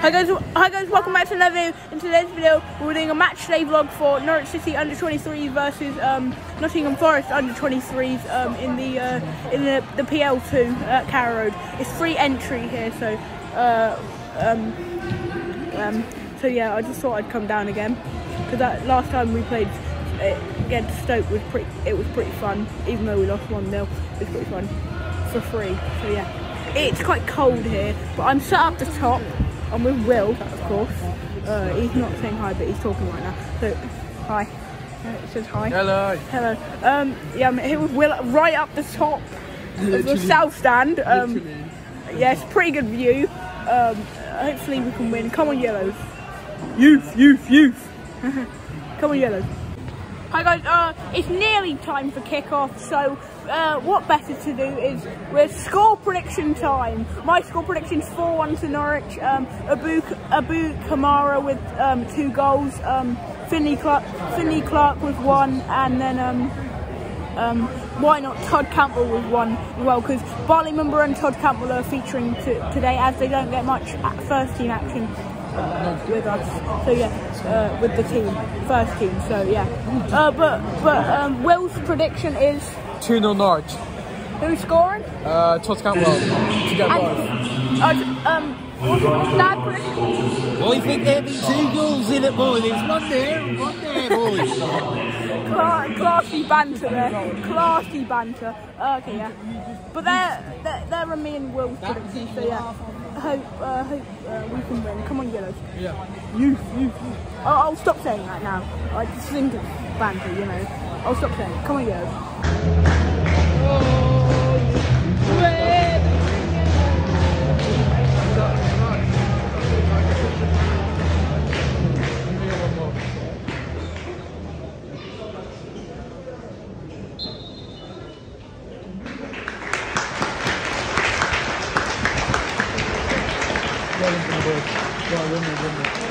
Hi guys, hi guys, welcome back to another video. In today's video, we're doing a match day vlog for Norwich City under 23s versus um, Nottingham Forest under 23s um, in the uh, in the, the PL2 at Carrow Road. It's free entry here, so uh, um, um, so yeah, I just thought I'd come down again because that last time we played uh, against Stoke was pretty. It was pretty fun, even though we lost one 0 It was pretty fun for free. So yeah, it's quite cold here, but I'm set up the top. I'm with Will, of course. Uh, he's not saying hi, but he's talking right now. So, hi. Uh, it says hi. Hello. Hello. Um, yeah, I'm here with Will right up the top of the south stand. Um, yeah, it's pretty good view. Um, hopefully we can win. Come on, yellows. Youth, youth, youth. Come on, yellows. Hi guys, uh, it's nearly time for kick-off, so uh, what better to do is with score prediction time. My score prediction is 4-1 to Norwich, um, Abu, Abu Kamara with um, two goals, um, Finley, Clark, Finley Clark with one, and then um, um, why not Todd Cantwell with one as well, because Bali Mumba and Todd Cantwell are featuring today as they don't get much first team action with us. So yeah, uh, with the team, first team. So yeah, uh, but but um, Will's prediction is 2 0 Norwich. Who's scoring? Uh, Todd Cantwell to get both. Uh, um, what's, what's that prediction? I think there'll be two goals in it, boys. There's one there, one there, boys. Cla classy banter there. Classy banter. okay, yeah. But they're, they're, they're me and Will's predictions, so yeah hope, uh, hope uh, we can win. Come on, Yellows. Yeah. Youth, youth, youth. I'll, I'll stop saying that now. I just think it's banter, you know. I'll stop saying it. Come on, Yellows. Evet. Yardım edemem.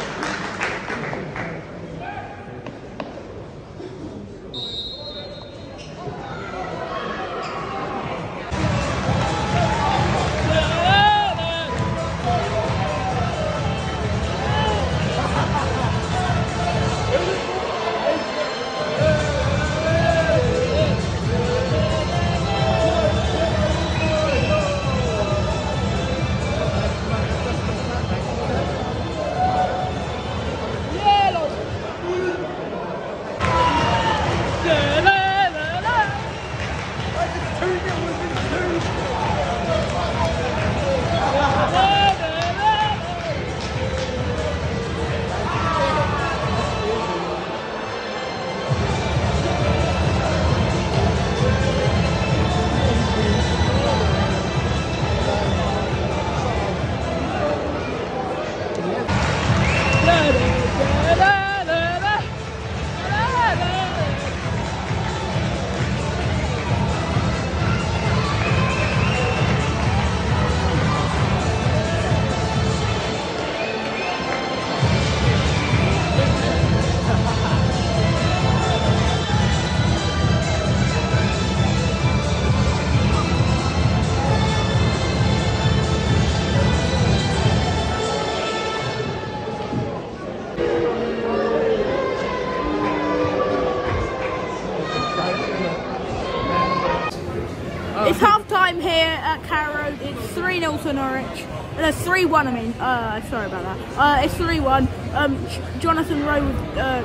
It's half time here at Carrow Road. It's 3 0 to Norwich. No, 3 1, I mean. Uh, sorry about that. Uh, it's 3 1. Um, Jonathan Rowe with uh,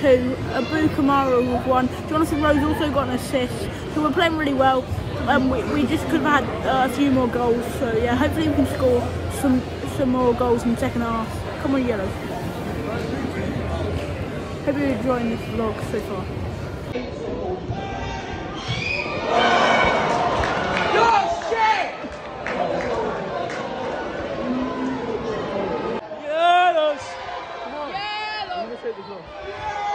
2. Abu Kamara with 1. Jonathan Rowe's also got an assist. So we're playing really well. Um, we, we just could have had uh, a few more goals. So yeah, hopefully we can score some, some more goals in the second half. Come on, Yellow. Hope you're enjoying this vlog so far. Yeah!